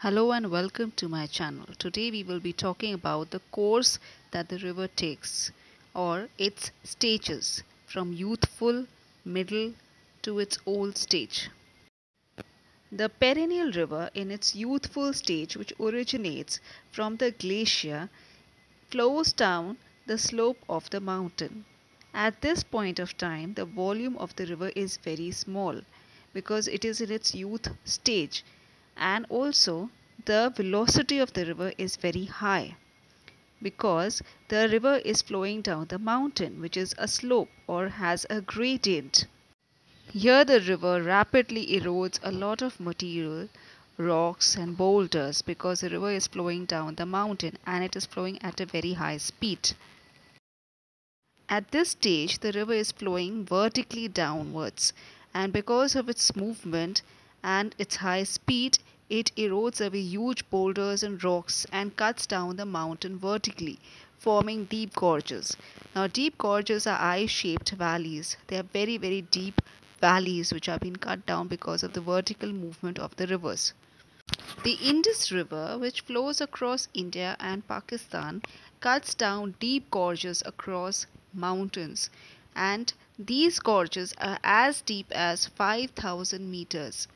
Hello and welcome to my channel. Today we will be talking about the course that the river takes or its stages from youthful, middle to its old stage. The perennial river in its youthful stage which originates from the glacier flows down the slope of the mountain. At this point of time the volume of the river is very small because it is in its youth stage and also the velocity of the river is very high because the river is flowing down the mountain which is a slope or has a gradient. Here the river rapidly erodes a lot of material, rocks and boulders because the river is flowing down the mountain and it is flowing at a very high speed. At this stage the river is flowing vertically downwards and because of its movement and its high speed it erodes away huge boulders and rocks and cuts down the mountain vertically, forming deep gorges. Now, deep gorges are I shaped valleys. They are very, very deep valleys which have been cut down because of the vertical movement of the rivers. The Indus River, which flows across India and Pakistan, cuts down deep gorges across mountains, and these gorges are as deep as 5000 meters.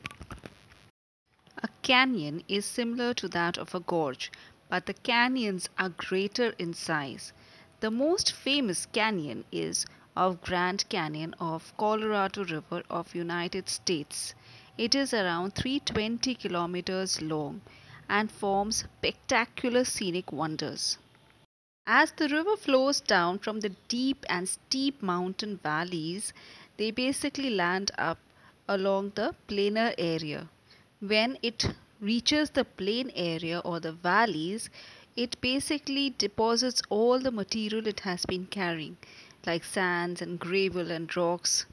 Canyon is similar to that of a gorge, but the canyons are greater in size. The most famous canyon is of Grand Canyon of Colorado River of United States. It is around 320 kilometers long and forms spectacular scenic wonders. As the river flows down from the deep and steep mountain valleys, they basically land up along the plainer area when it reaches the plain area or the valleys, it basically deposits all the material it has been carrying, like sands and gravel and rocks.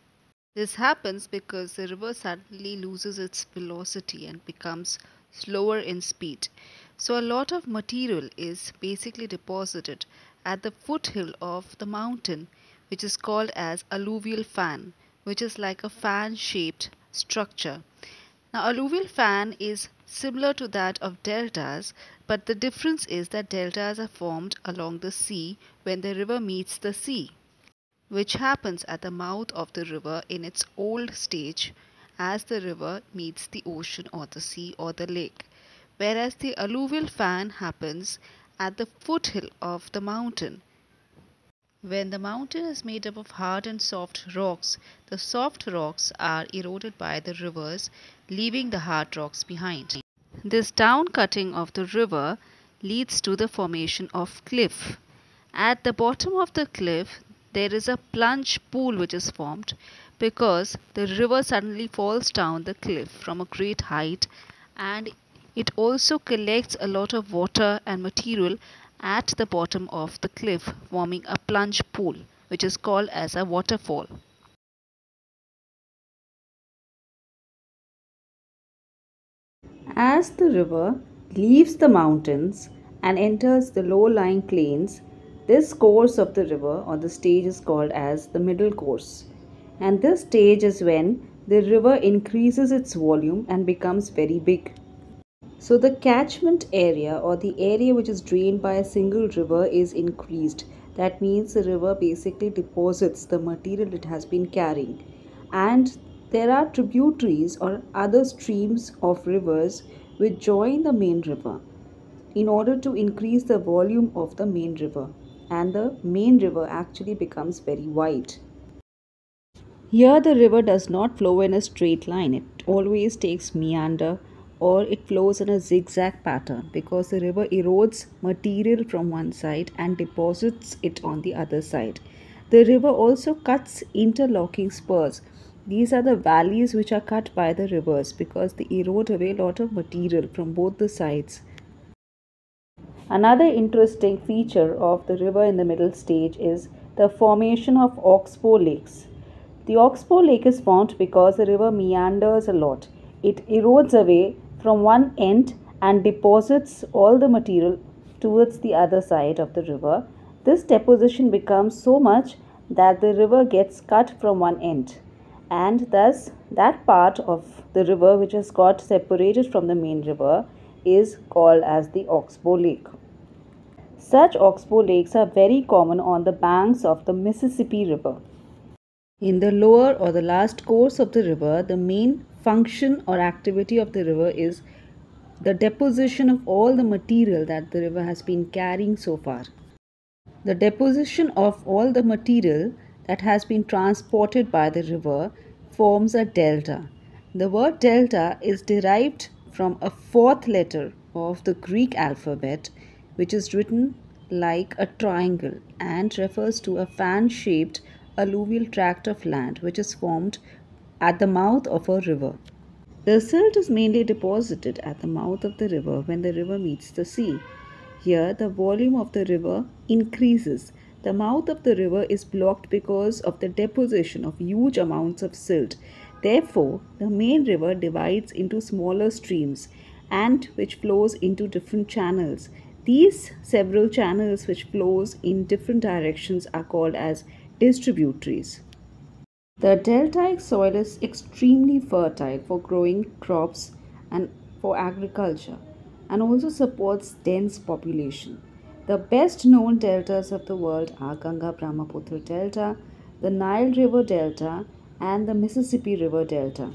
This happens because the river suddenly loses its velocity and becomes slower in speed. So, a lot of material is basically deposited at the foothill of the mountain, which is called as alluvial fan, which is like a fan shaped structure. Now, alluvial fan is similar to that of deltas, but the difference is that deltas are formed along the sea when the river meets the sea, which happens at the mouth of the river in its old stage as the river meets the ocean or the sea or the lake, whereas the alluvial fan happens at the foothill of the mountain when the mountain is made up of hard and soft rocks, the soft rocks are eroded by the rivers, leaving the hard rocks behind. This down cutting of the river leads to the formation of cliff. At the bottom of the cliff, there is a plunge pool which is formed because the river suddenly falls down the cliff from a great height and it also collects a lot of water and material at the bottom of the cliff forming a plunge pool which is called as a waterfall. As the river leaves the mountains and enters the low-lying plains, this course of the river or the stage is called as the middle course. And this stage is when the river increases its volume and becomes very big. So the catchment area or the area which is drained by a single river is increased. That means the river basically deposits the material it has been carrying. And there are tributaries or other streams of rivers which join the main river in order to increase the volume of the main river. And the main river actually becomes very wide. Here the river does not flow in a straight line. It always takes meander or it flows in a zigzag pattern because the river erodes material from one side and deposits it on the other side. The river also cuts interlocking spurs. These are the valleys which are cut by the rivers because they erode away a lot of material from both the sides. Another interesting feature of the river in the middle stage is the formation of oxbow lakes. The oxbow lake is formed because the river meanders a lot. It erodes away from one end and deposits all the material towards the other side of the river. This deposition becomes so much that the river gets cut from one end and thus that part of the river which has got separated from the main river is called as the oxbow lake. Such oxbow lakes are very common on the banks of the Mississippi River. In the lower or the last course of the river, the main function or activity of the river is the deposition of all the material that the river has been carrying so far. The deposition of all the material that has been transported by the river forms a delta. The word delta is derived from a fourth letter of the Greek alphabet which is written like a triangle and refers to a fan shaped alluvial tract of land which is formed at the mouth of a river. The silt is mainly deposited at the mouth of the river when the river meets the sea. Here, the volume of the river increases. The mouth of the river is blocked because of the deposition of huge amounts of silt. Therefore, the main river divides into smaller streams and which flows into different channels. These several channels which flows in different directions are called as distributaries. The deltaic soil is extremely fertile for growing crops and for agriculture and also supports dense population. The best known deltas of the world are Ganga Brahmaputra Delta, the Nile River Delta, and the Mississippi River Delta.